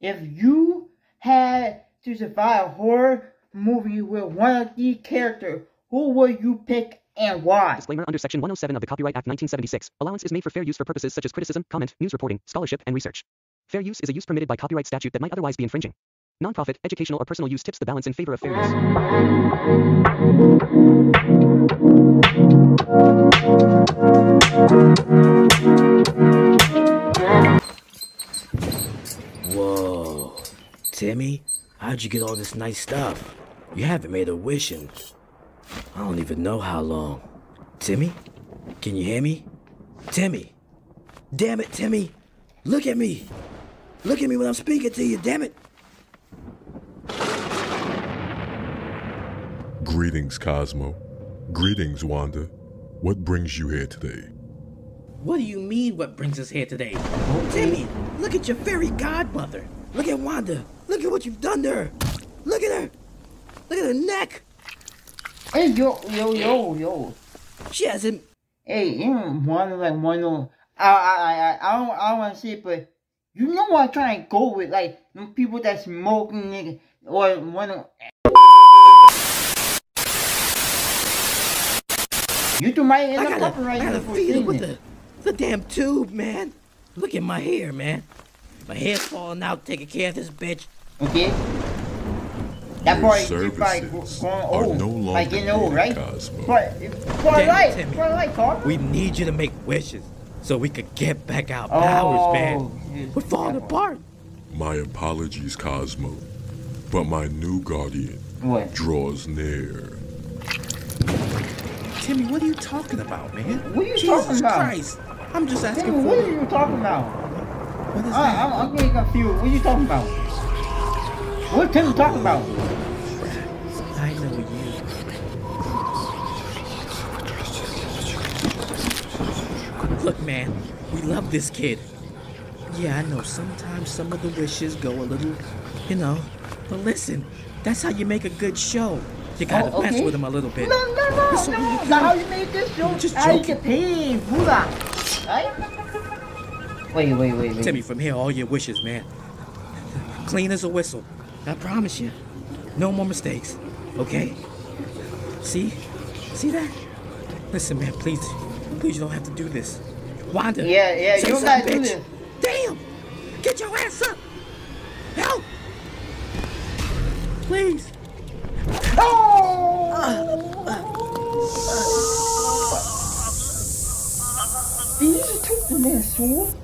if you had to survive a horror movie with one of these characters, who would you pick and why? Disclaimer under Section 107 of the Copyright Act 1976. Allowance is made for fair use for purposes such as criticism, comment, news reporting, scholarship, and research. Fair use is a use permitted by copyright statute that might otherwise be infringing. Nonprofit, educational, or personal use tips the balance in favor of fair use. Whoa. Timmy, how'd you get all this nice stuff? You haven't made a wish in. I don't even know how long. Timmy? Can you hear me? Timmy! Damn it, Timmy! Look at me! Look at me when I'm speaking to you, damn it! Greetings, Cosmo. Greetings, Wanda. What brings you here today? What do you mean what brings us here today? Oh. Timmy, look at your fairy godmother. Look at Wanda. Look at what you've done to her. Look at her. Look at her neck. Hey, yo, yo, yo, yo. She hasn't. Hey, you to like one of I, I, I, I don't, I don't want to say it, but you know what I'm trying to go with, like them people that smoking, nigga, or one of. You two might end I up gotta, I gotta for feed it saying with it. the, the damn tube, man. Look at my hair, man. My hair's falling out taking care of this bitch. Okay. That Your part you probably services going are old, no like longer getting old, needed, right? Cosmo. For, for Damn it, life, Timmy. for life, Carl. We need you to make wishes so we could get back our oh, powers, Oh, man. yes, We're falling yeah. apart. My apologies, Cosmo. But my new guardian What? draws near. Timmy, what are you talking about, man? What are you Jesus talking about? Christ. I'm just asking what are you talking about? What is I, that? I'm, I'm getting confused. What are you talking about? What Tim you talking about? I know you. Look, man, we love this kid. Yeah, I know sometimes some of the wishes go a little, you know, but listen, that's how you make a good show. You gotta Oh, mess with him a little bit. No, no, no, no. That's how you made this show. Just joking. get paid, Buddha. Right? Wait, wait, wait, wait. Timmy, from here, all your wishes, man. Clean as a whistle. I promise you. No more mistakes. Okay? See? See that? Listen, man, please. Please, you don't have to do this. Wanda. Yeah, yeah, you gotta do bitch. this. Damn! Get your ass up! Help! Please. Did uh, uh, uh. You take the man's sword?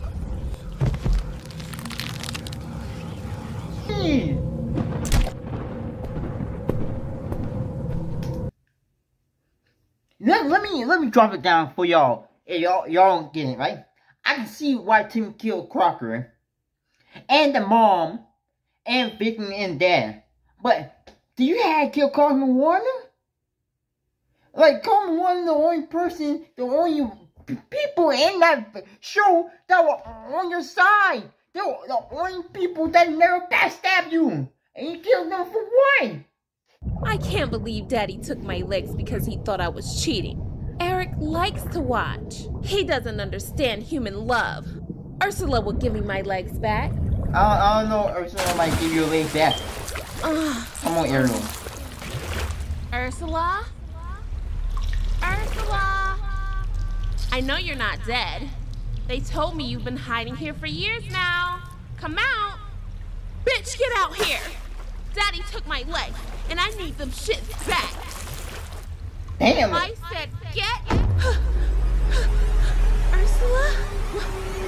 Hey. Let, let me let me drop it down for y'all. Y'all y'all get it, right? I can see why Tim killed Crocker and the mom and Vicky and dad. But do you have to kill Carmen Warner? Like Carmen Warner, the only person, the only people in that show that were on your side. They were the only people that never backstabbed you. And you killed them for what? I can't believe Daddy took my legs because he thought I was cheating. Eric likes to watch. He doesn't understand human love. Ursula will give me my legs back. I, I don't know, Ursula might give you a leg back. Ugh, Come on, Ariel. Ursula? Ursula! I know you're not dead. They told me you've been hiding here for years now. Come out! Bitch, get out here! Daddy took my legs, and I need them shits back. Damn I said get. Ursula?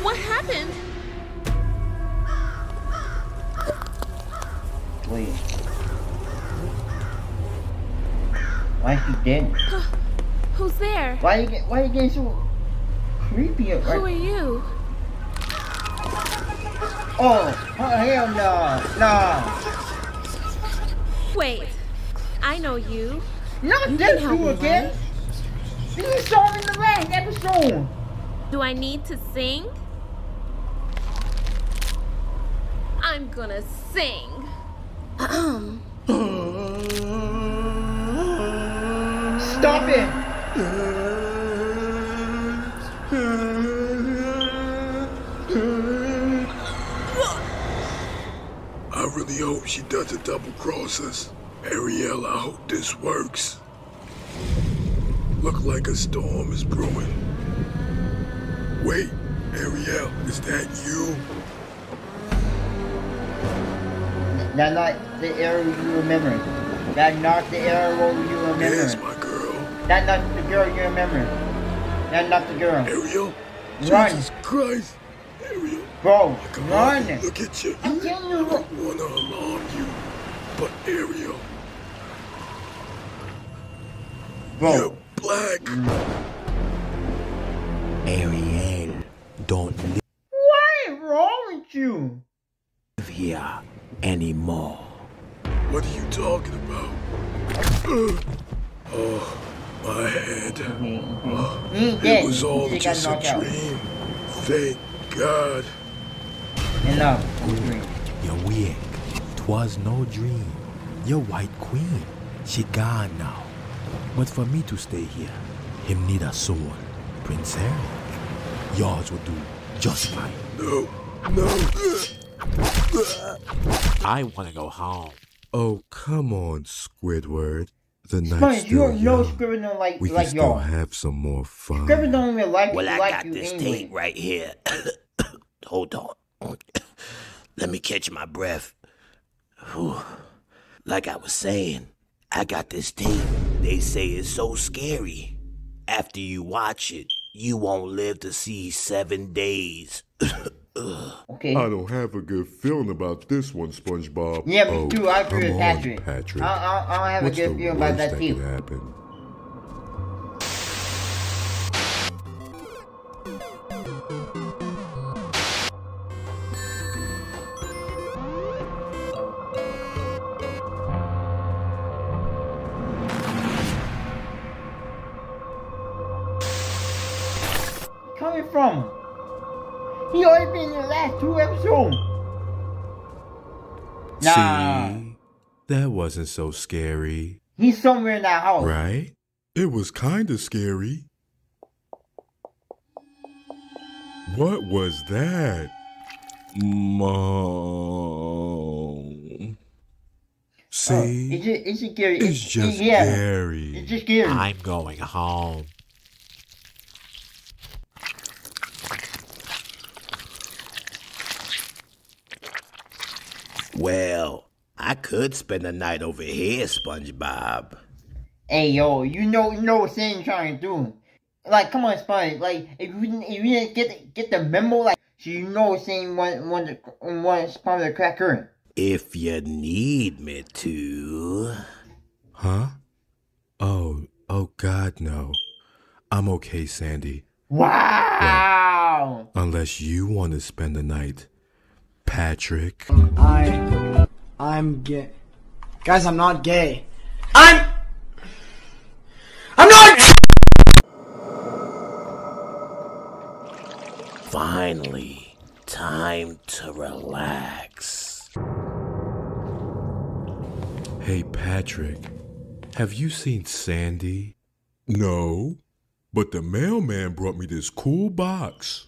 What happened? Wait. Why is he dead? Who's there? Why you get why you getting so creepy? Who are you? Oh, oh hell no, no. Wait, I know you. Not You this can help dude me, again. This is saw in the last episode. Do I need to sing? I'm gonna sing. Stop it. really hope she doesn't double cross us. Ariel, I hope this works. Look like a storm is brewing. Wait, Ariel, is that you? That's not the arrow you remember. That's not the arrow you remember. There's my girl. That's not the girl you remember. That's not the girl. Ariel? Run. Jesus Christ. Ariel. Bro, Come on, look at you. I'm you, I don't want to alarm you, but Ariel, bro. you're black. Ariel, don't What is wrong with you? live here anymore. What are you talking about? Uh, oh, my head. Okay, Oh, okay. He ain't it was all just a dream. Thank God. Enough. You're weak. Twas no dream. Your white queen, she gone now. But for me to stay here, him need a sword. Prince Eric, yours will do just fine. No, no. I want to go home. Oh, come on, Squidward. The night's Sponge, you still don't know young. Don't like We can still y'all. have some more fun. Scribbin don't even like Well, I like got you this anyway. tape right here. Hold on. Let me catch my breath. Whew. Like I was saying, I got this tape. They say it's so scary. After you watch it, you won't live to see seven days. Okay. I don't have a good feeling about this one, SpongeBob. Yeah, me oh, too. I agree come with Patrick. Patrick. I, I, I don't have What's a good the feeling about that that too. happen? Coming from? He only been in the last two episodes. Nah, See? That wasn't so scary, he's somewhere in that house. right? It was kinda scary. What was that? Mom. Oh, See? Oh, it's just, it's just scary. it's just yeah, scary. It's just scary. I'm going home. Well, I could spend the night over here, SpongeBob. Hey yo, you know you know what Sam trying to do. Like, come on, Sponge. Like, if you didn't, if you didn't get the, get the memo, like, so you know Sam want want to want Sponge to crack her. If you need me to. Huh? Oh, oh God, no. I'm okay, Sandy. Wow. Unless you want to spend the night. Patrick. I, I'm gay. Guys, I'm not gay. I'm, I'm not. Finally, time to relax. Hey, Patrick. Have you seen Sandy? No, but the mailman brought me this cool box.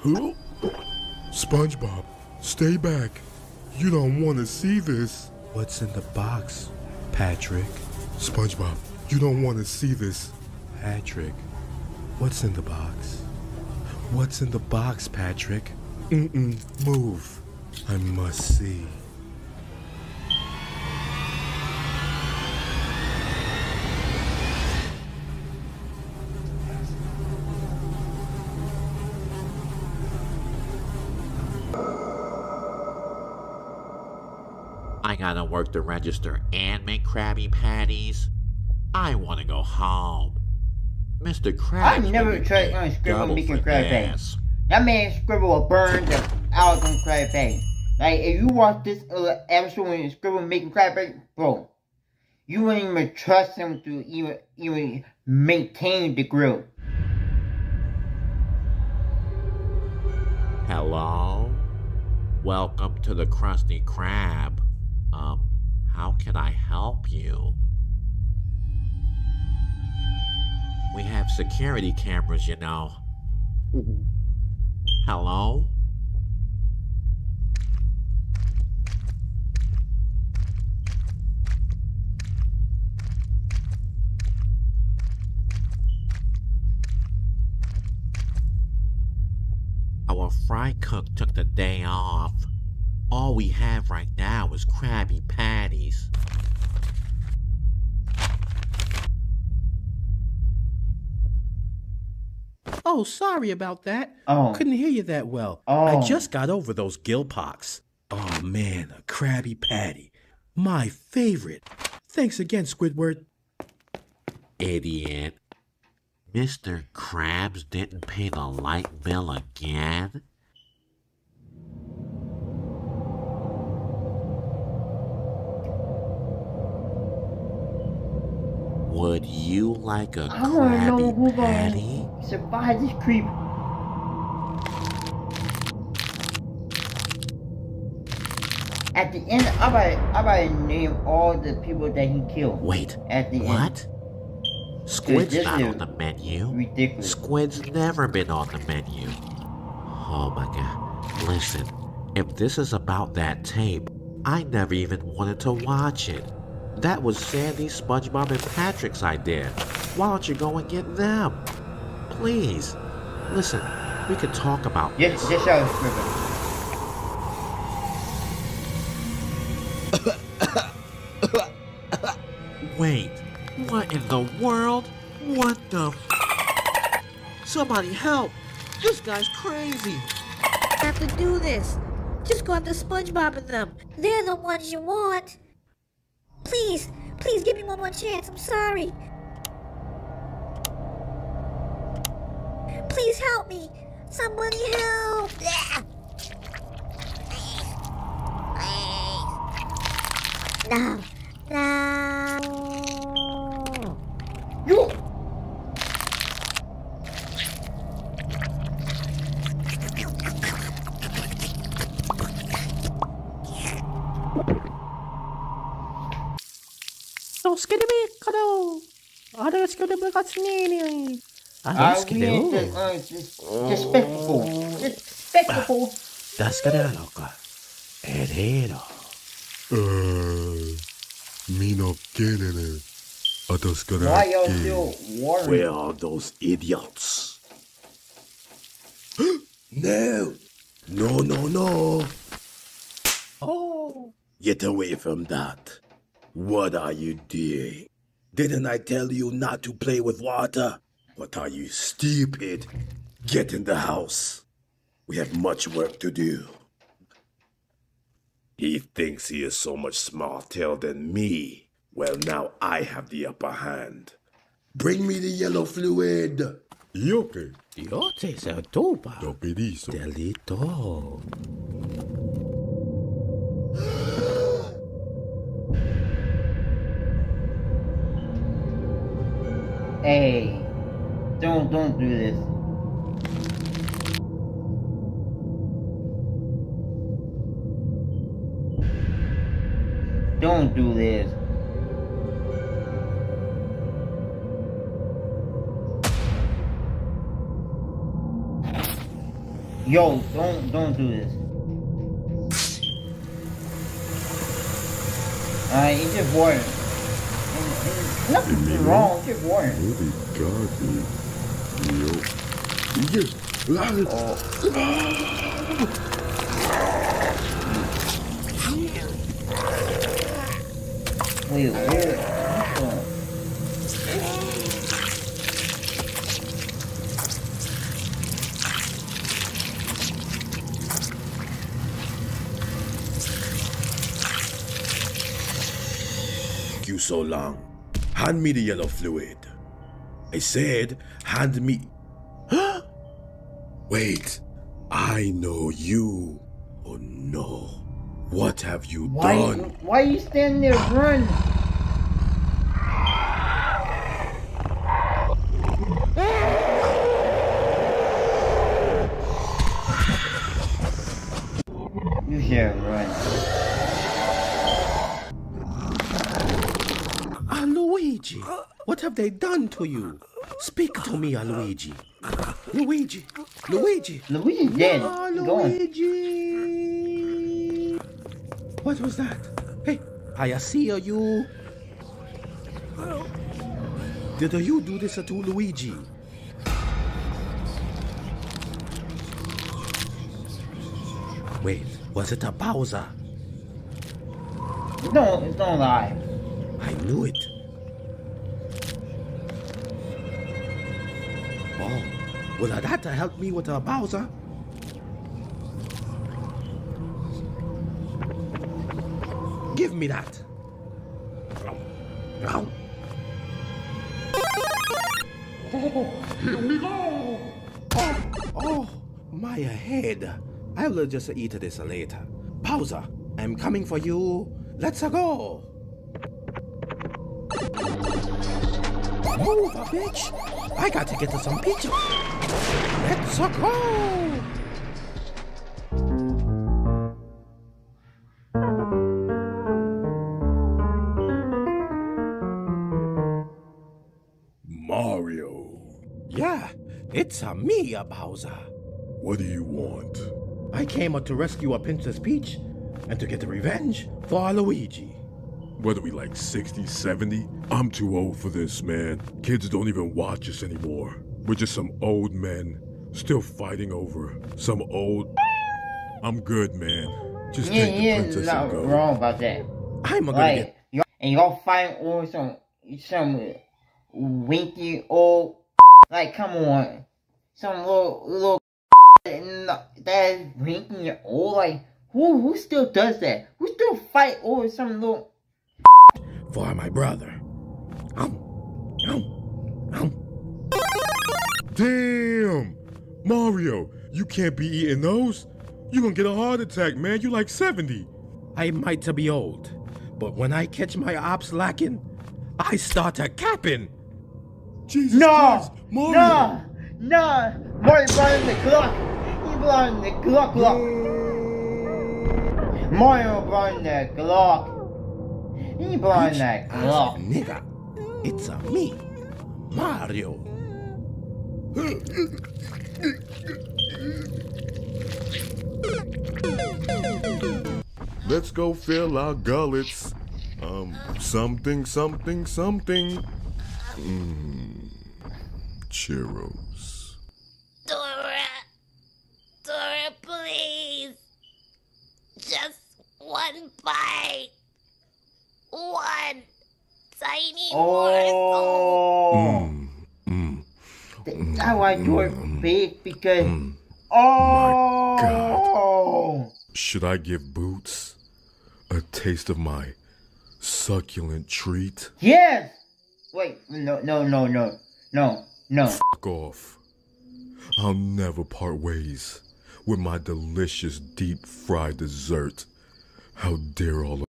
Huh? SpongeBob, stay back. You don't want to see this. What's in the box, Patrick? SpongeBob, you don't want to see this. Patrick, what's in the box? What's in the box, Patrick? Mm-mm, move. I must see. I gotta work the register and make Krabby Patties. I wanna go home. Mr. Krabs. I've never tried on scribble making Krabby. Patties. That man scribble will burn the out on Krabby Patty. Like if you watch this uh, episode when scribble making Krabby Patty, bro, you wouldn't even trust him to even even maintain the grill. Hello? Welcome to the Krusty Krab. Um, how can I help you? We have security cameras, you know. Mm-hmm. Hello? Our fry cook took the day off. All we have right now is Krabby Patties. Oh, sorry about that. Oh. Couldn't hear you that well. Oh. I just got over those gill pox. Oh man, a Krabby Patty. My favorite. Thanks again, Squidward. Idiot. Mr. Krabs didn't pay the light bill again? Would you like a I wanna know who Krabby Patty? survive this creep. At the end, I about, I to name all the people that he killed. Wait, At the end. what? Squid's not on the menu. Ridiculous. Squid's never been on the menu. Oh my god. Listen, if this is about that tape, I never even wanted to watch it. That was Sandy, SpongeBob, and Patrick's idea. Why don't you go and get them? Please. Listen, we could talk about Just, this. just show Scribble. Wait, what in the world? What the? F- Somebody help! This guy's crazy. have to do this. Just go after SpongeBob and them. They're the ones you want. Please, please give me one more chance. I'm sorry. Please help me. Somebody help. No. 알아시키리미카도 알아시키리미 가스니니 알아시키리오 disrespectful disrespectful 다스카레아노카 에레로 미노 케네네 worried? Where are those idiots? no! No, no, no! Oh! Get away from that. What are you doing? Didn't I tell you not to play with water? What are you, stupid? Get in the house. We have much work to do. He thinks he is so much smarter than me. Well, now I have the upper hand. Bring me the yellow fluid. Yoke. Yo te se topa Lo pedizo. Delito Hey, don't don't do this. Don't do this. Yo, don't don't do this. Alright, it's just water. And, and nothing's wrong, it's just water. Really got me. Yo. Yeah. Wait, so long? Hand me the yellow fluid. I said, hand me. Wait, I know you. Oh no. What have you Why, done? why are you standing there run? You should run. Ah, Luigi, what have they done to you? Speak to me, Luigi. Luigi, Luigi. Luigi's dead. Ah, Luigi. What was that? Hey, I see you. Did you do this to Luigi? Wait, was it a Bowser? Don't, don't lie. I knew it. Will that help me with a Bowser? Give me that. Oh, here we go. Oh, oh, my head. I will just eat this later. Bowser, I'm coming for you. Let's go. Move, bitch. I got to get to some pizza. Let's go. Mario, Yeah, it's a me, a Bowser. what do you want? I came out to rescue a Princess Peach and to get revenge for Luigi. What are we like 60, 70? I'm too old for this, man. Kids don't even watch us anymore. We're just some old men still fighting over some old. I'm good, man. Just Yeah, take the yeah, princess not and go. wrong about that. I'm gonna Like, get. y'all, and y'all fight over some, some winky old, like, come on. Some little, little, that is winky old, like, who, who still does that? Who still fight over some little, For my brother. Um, um, um. Damn! Mario, you can't be eating those. You're gonna get a heart attack, man. You like 70. I might to be old, but when I catch my ops lacking, I start a capping. Jesus no, Christ, Mario! no, no, Mario blowing the clock, he blowing the clock, clock. Mario blowing the clock, he blowing that clock. Nigga, it's a me, Mario. Let's go fill our gullets. Um, something, something, something. Mmm. Churros. Dora! Dora, please! Just one bite! One tiny morsel! Oh, Mmm. that's why you're big because. Mm. Oh, Should I give Boots a taste of my succulent treat? yes. Wait, no, no, no, no, no, no. Fuck off. I'll never part ways with my delicious deep fried dessert. How dare all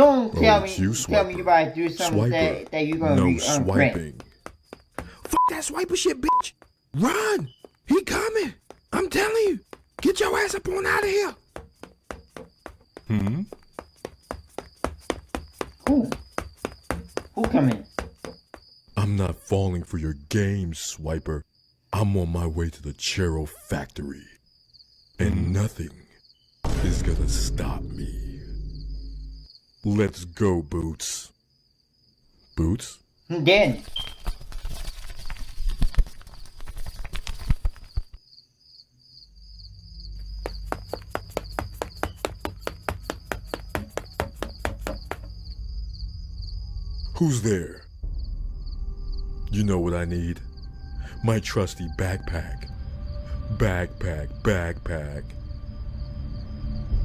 of Don't tell Oh, me, you, tell me Swiper. you about to do something Swiper. that, that you're gonna no re- unprint. swiping. Fuck that swiper shit, bitch. Run! He coming. I'm telling you. Get your ass up on out of here. Hmm? Who? Who coming? I'm not falling for your games, Swiper. I'm on my way to the churro factory. And nothing is gonna stop me. Let's go, Boots. Boots? Then. Who's there? You know what I need? My trusty backpack. Backpack, backpack.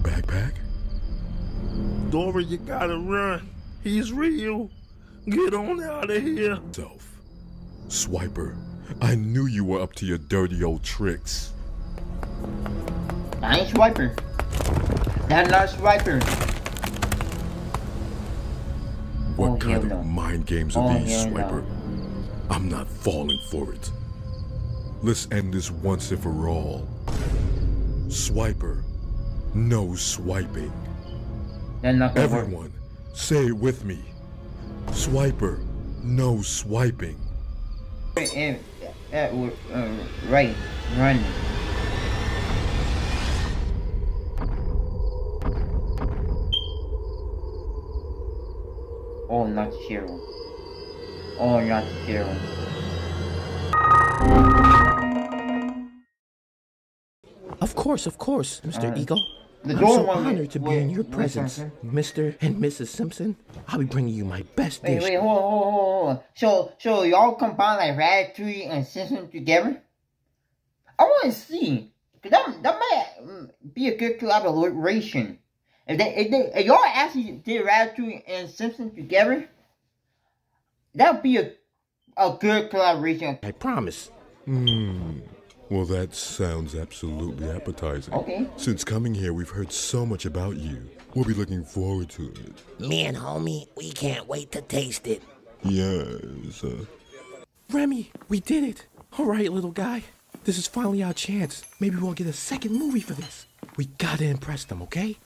Backpack? Dora, you gotta run. He's real. Get on out of here. Self. Swiper, I knew you were up to your dirty old tricks. I ain't swiper. That's not swiper. What Oh, kind of no. mind games are Oh, these, hell no. Swiper? I'm not falling for it. Let's end this once and for all. Swiper, no swiping. Everyone, say it with me. Swiper, no swiping. Eh, uh, right, run. Oh, not Cheryl. Oh, not Cheryl. Of course, of course, Mr. Alright. Eagle. The I'm so honored to be wait, in your presence, Mr. and Mrs. Simpson. I'll be bringing you my best Wait, dish. wait, hold on, hold on, hold on. So, so y'all combine like Ratatouille and Simpson together? I want to see, cause that that might be a good collaboration. If they, if they, if y'all actually did Ratatouille and Simpson together, that would be a a good collaboration. I promise. Hmm. Well, that sounds absolutely appetizing. Okay. Since coming here, we've heard so much about you. We'll be looking forward to it. Me and homie, we can't wait to taste it. Yes. Uh, Remy, we did it. All right, little guy. This is finally our chance. Maybe we'll get a second movie for this. We gotta impress them, okay?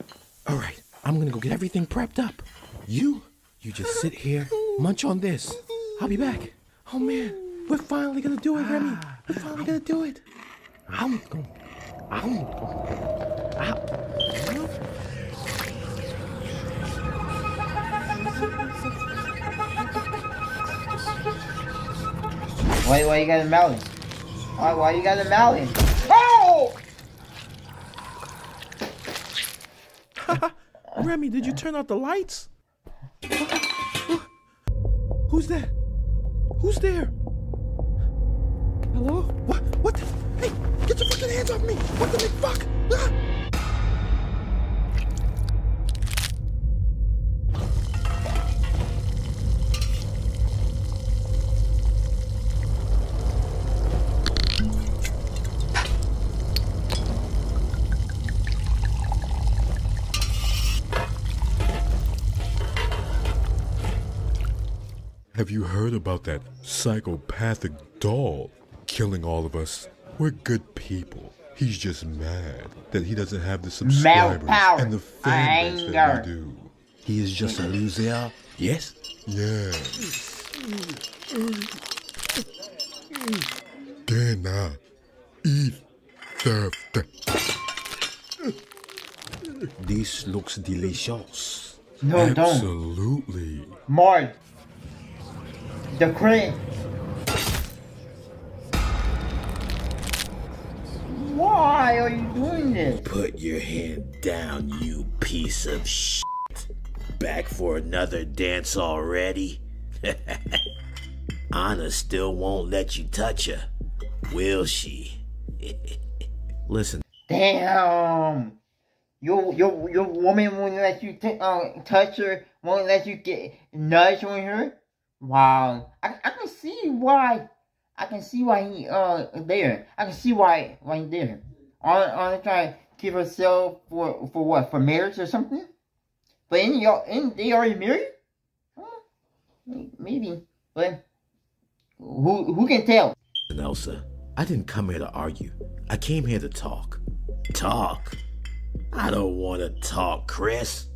All right, I'm gonna go get everything prepped up. You, you just sit here, munch on this. I'll be back. Oh man, we're finally gonna do it, Remy. We're ah. finally gonna do it. I'm going. I'm going. Why, why you got a melon? Why, why you got a melon? Oh! Remy, did you turn out the lights? Who's that? Who's there? Hello? What? What? the- Hey, get your fucking hands off me! What the fuck? Ah! have you heard about that psychopathic doll killing all of us? We're good people. He's just mad that he doesn't have the subscribers power, and the fan base that we do. He is just a loser. Yes? Yeah. Dana, eat the, the This looks delicious. No, don't. Absolutely. Mark. The crane. Why are you doing this? Put your hand down, you piece of shit. Back for another dance already? Anna still won't let you touch her, will she? Listen, Damn. Your your your woman won't let you t- uh, touch her. Won't let you get nudge on her. Wow. I I can see why. I can see why he uh there. I can see why why he there. On on trying to keep herself for for what for marriage or something. But in y'all in they already married. Maybe, but who who can tell? Elsa, I didn't come here to argue. I came here to talk. Talk? I don't want to talk, Chris.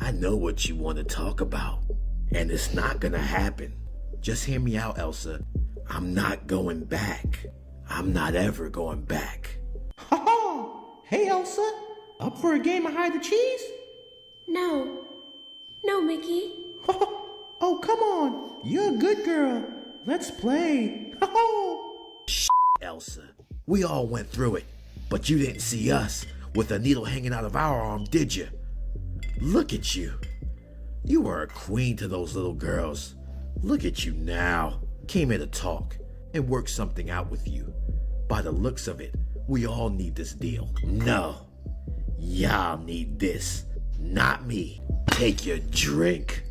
I know what you want to talk about. And it's not gonna happen. Just hear me out, Elsa. I'm not going back. I'm not ever going back. hey Elsa, up for a game of hide the cheese? No. No, Mickey. oh, come on. You're a good girl. Let's play. Elsa, we all went through it, but you didn't see us with a needle hanging out of our arm, did you? Look at you. You were a queen to those little girls. Look at you now. Came here to talk and work something out with you. By the looks of it, we all need this deal. No, y'all need this, not me. Take your drink.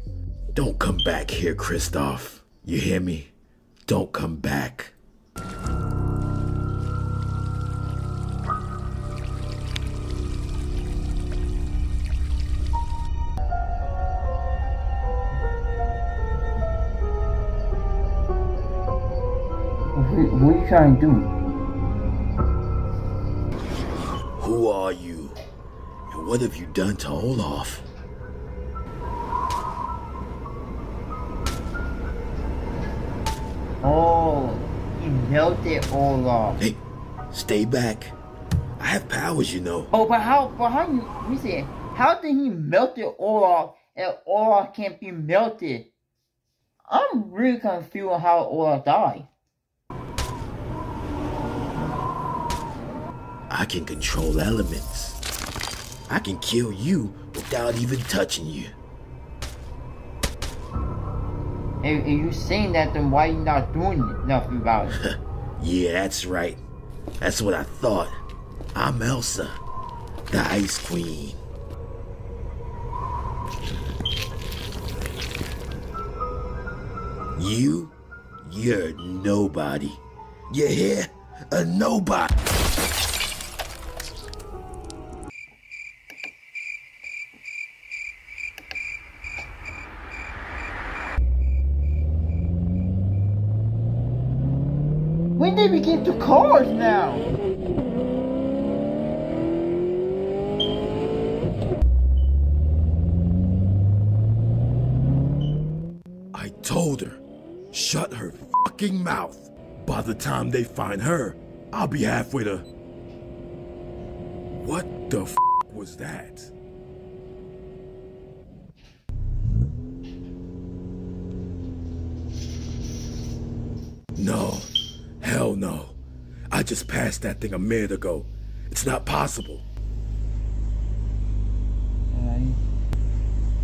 Don't come back here, Kristoff. You hear me? Don't come back. Trying to do? Who are you? And what have you done to Olaf? Oh, he melted Olaf. Hey, stay back. I have powers, you know. Oh, but how? But how you? We say, how did he melt it off? And all can't be melted. I'm really confused on how Olaf died. I can control elements. I can kill you without even touching you. If, if you saying that, then why you not doing nothing about it? yeah, that's right. That's what I thought. I'm Elsa, the Ice Queen. You, you're nobody. You hear? A nobody. When did we get to cars now? I told her, shut her fucking mouth. By the time they find her, I'll be halfway to. What the was that? No, hell no. I just passed that thing a minute ago. It's not possible.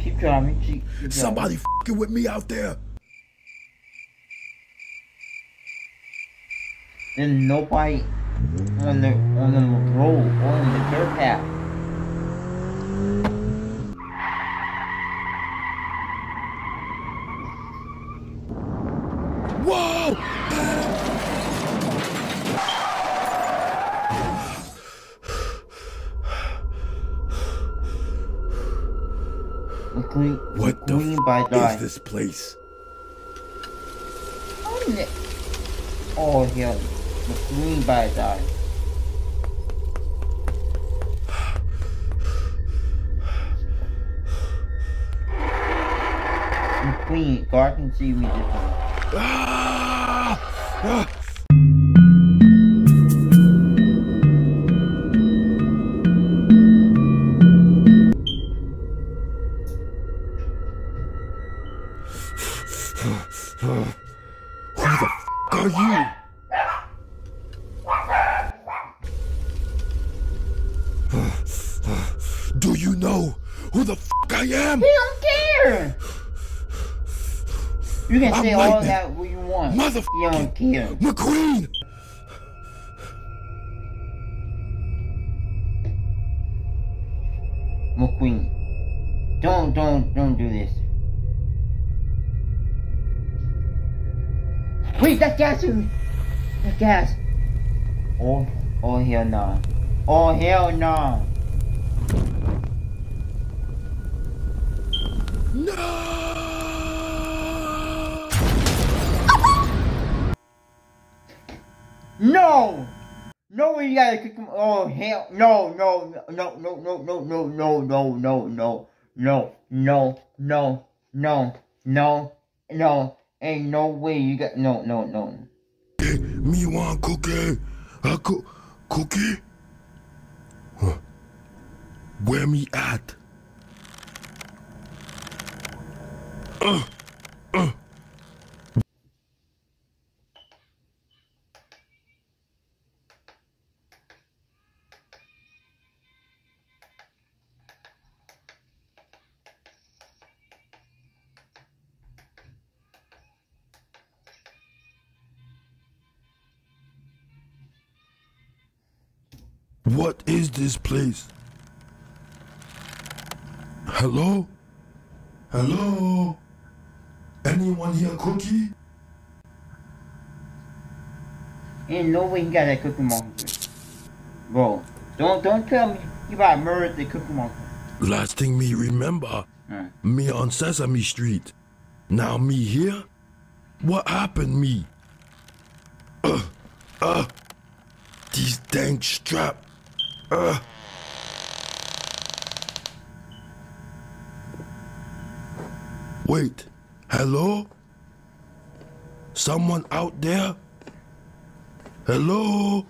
Keep driving. Keep, keep driving. Somebody fucking with me out there. There's nobody on the on the road or on the dirt path. Whoa! McQueen, What the McQueen by die. is this place? Oh hell, McQueen by die. McQueen, God can see me who the f I am? He don't care. You can I'm say all that what you want. Motherfucker. You don't care. McQueen! McQueen. Don't, don't, don't do this. Wait, that gas me. That gas. Oh, oh hell no. Oh hell no. No! No, No, we gotta kick him. Oh hell, no, no, no, no, no, no, no, no, no, no, no, no, no, no, no, no, no, ain't no way you got no, no, no. Me want cookie. A coo- cookie? Where me at? Uh, uh. What is this place? Hello? Hello? Anyone here cookie? Ain't no way you got that cookie monster, bro. Don't, don't tell me you about murder the cookie monster. Last thing me remember, Hmm. me on Sesame Street. Now me here? What happened me? Uh, uh, these dang strap. Uh. Wait, hello? Someone out there? Hello?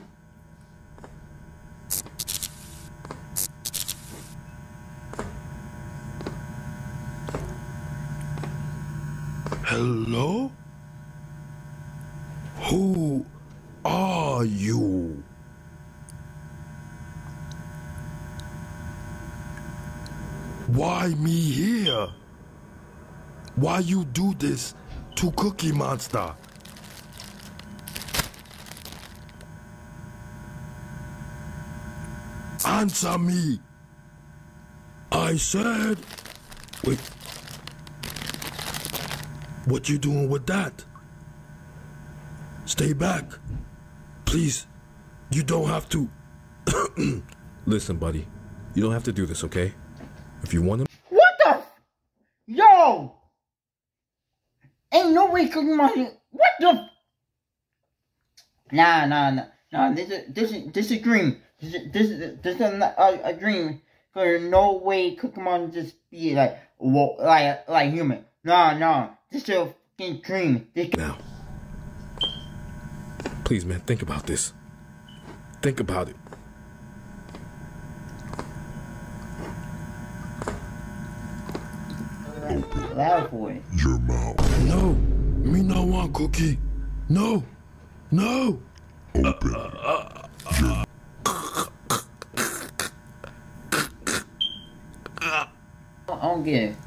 Hello? Who are you? Why me here? Why you do this to Cookie Monster? Answer me. I said. Wait. What you doing with that? Stay back. Please. You don't have to. Listen, buddy. You don't have to do this, okay? If you want to. What the? Yo! Ain't no way cooking my. What the? Nah, nah, nah, nah. This is this is this is a dream. This is this is this is a, a, a dream. Cause no way cooking mon just be like wo- like like human. Nah, nah. This is a fucking dream. This Now. Please, man, think about this. Think about it. Loud for it. Your mouth. No. Me no want cookie. No. No. Open. I don't get it.